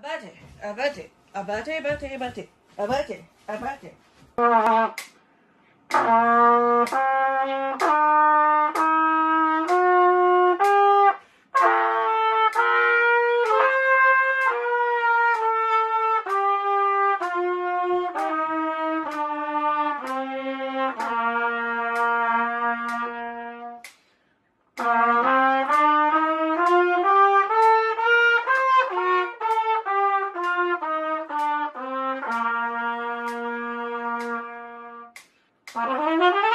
Abate, abate, abate, abate, abate, abate, abate. Ah. Bye.